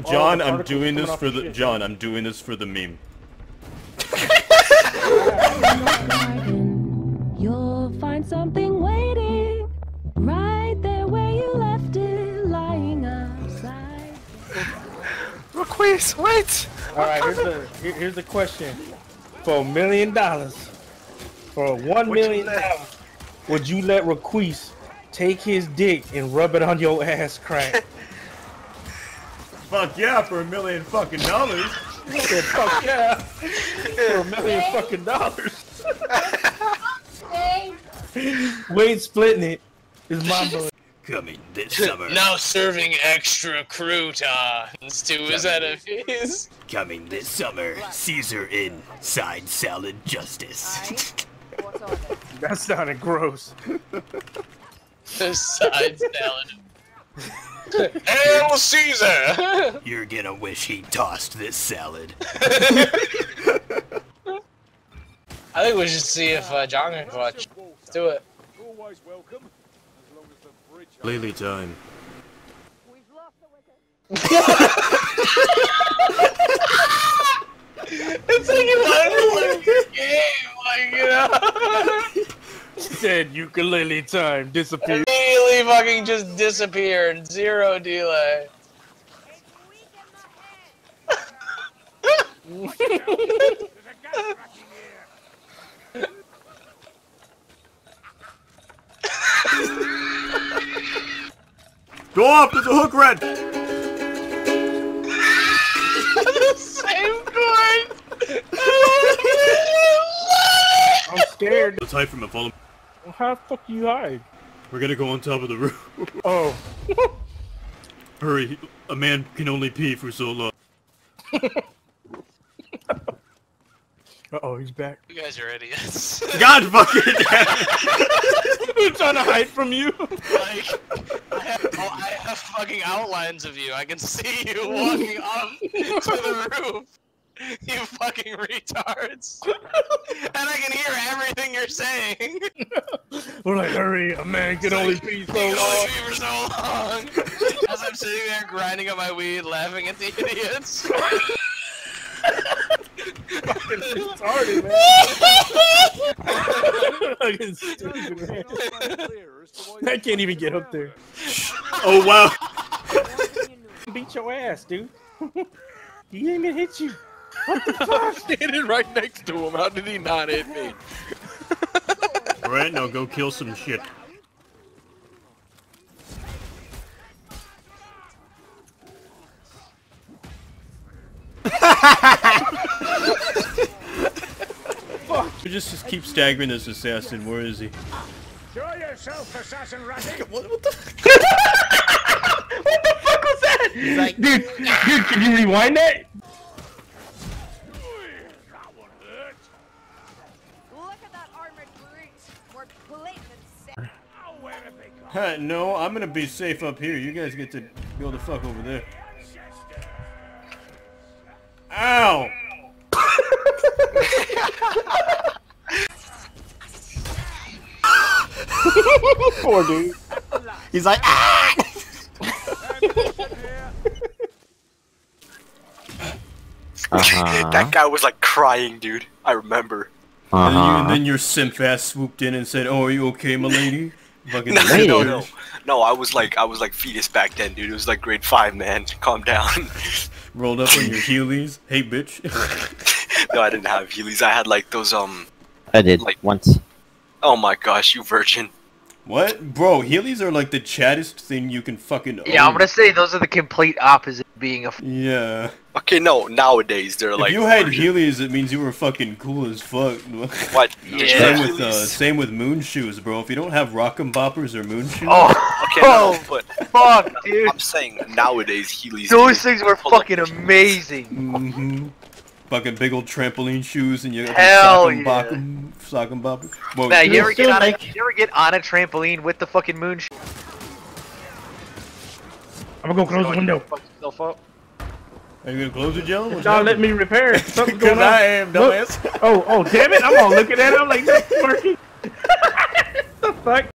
John, the I'm doing this for the the shit. John. I'm doing this for the meme. you'll find something waiting right there where you left it, lying outside. Request, wait! All right, here's the here- here's the question: For a million dollars, for one one million dollars, would you let Requise take his dick and rub it on your ass crack? Fuck yeah, for a million fucking dollars. Yeah, fuck yeah, for a million fucking dollars. Wade splitting it is my boy. Coming this summer. Now serving extra croutons to his enemies. Coming this summer. Caesar in side salad justice. That sounded gross. The side salad. Hail Caesar! You're gonna wish he tossed this salad. I think we should see if uh, John can clutch. Let's do it. Always welcome, as long as the bridge. Lily time. It's like you want to game, like, you know? Said ukulele time disappeared. Immediately fucking just disappeared. Zero delay. Go up! There's a hook rat! the same chord! I'm scared. Let's hide from him. Follow. How the fuck you hide? We're gonna go on top of the roof. Oh, Hurry! A man can only pee for so long. uh oh, he's back. you guys are idiots. God fucking damn it! We're trying to hide from you. like, I have, oh, I have fucking outlines of you. I can see you walking up to the roof. You fucking retards. and I can hear everything you're saying. We're like, hurry, a man can only pee so You long. only be for so long. As I'm sitting there grinding up my weed, laughing at the idiots. Fucking retarded, man. Fucking stupid, man. I can't even get up there. Oh wow! Beat your ass, dude. he ain't gonna hit you. I'm standing right next to him, how did he not hit me? Alright, now go kill some shit. We just, just keep staggering this assassin. Where is he? Show yourself, assassin ratty! What, what the? what the fuck was that? Like, dude, dude, can you rewind that? That no, I'm gonna be safe up here. You guys get to go the fuck over there. Ow! Poor dude. He's like, ah! Uh-huh. That guy was like crying, dude. I remember. And, you, Uh-huh. and then your simp ass swooped in and said, "Oh, are you okay, my lady?" Fucking No, Lady. no, no, no. I was like, I was like fetus back then, dude. It was like grade five, man. Calm down. rolled up on your heelys. Hey, bitch. no, I didn't have Heelys. I had like those um. I did like- once. Oh my gosh, you virgin. What, bro? Heelys are like the chattest thing you can fucking. own. Yeah, I'm gonna say those are the complete opposite of being a. F- Yeah. Okay, no. Nowadays they're like. if you had virgin. Heelys, it means you were fucking cool as fuck. What? yeah. Same with uh, same with moon shoes, bro. If you don't have rock'em boppers or moon shoes, oh, Okay, no, but fuck, dude. I'm saying nowadays Heelys. Those things were fucking amazing. Mm hmm. fucking big old trampoline shoes, and you got Hell yeah. bock'em, sock'em bopper. Well, Now, you you ever get on a, you ever get on a trampoline with the fucking moon? Sh- I'm gonna go close the window. Fuck yourself up. are you gonna close it, Joe? Y'all let me repair it. Something's Because going on. I am, Look. dumbass. Oh, oh, damn it! I'm all looking at it. I'm like, that's working. the fuck?